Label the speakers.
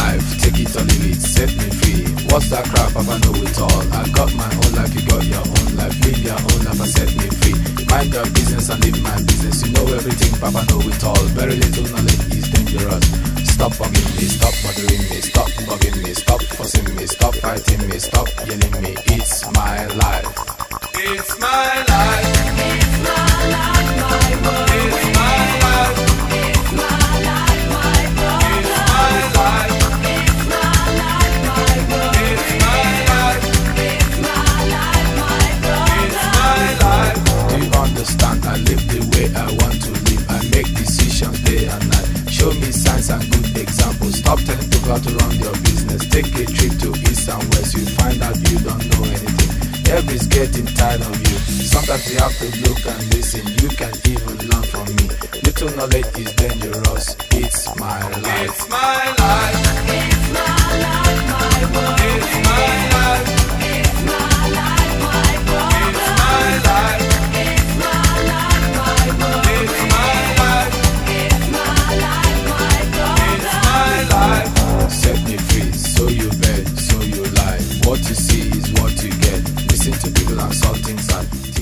Speaker 1: life, take it or leave it, set me free. What's that crap? I know it all. I got my own life, you got your own life. Live your own life and set me free. Mind your business and live my business. You know everything, Papa know it all. Very little knowledge is dangerous. Stop bugging me, stop bothering me, stop bugging me, stop fussing me, stop fighting me, stop yelling me. It's my life. It's my life. How to run your business. Take a trip to east and west. You find out you don't know anything. Everybody's getting tired of you. Sometimes you have to look and listen. You can even learn from me. Little knowledge is dangerous. It's my life. It's my life. You lie. What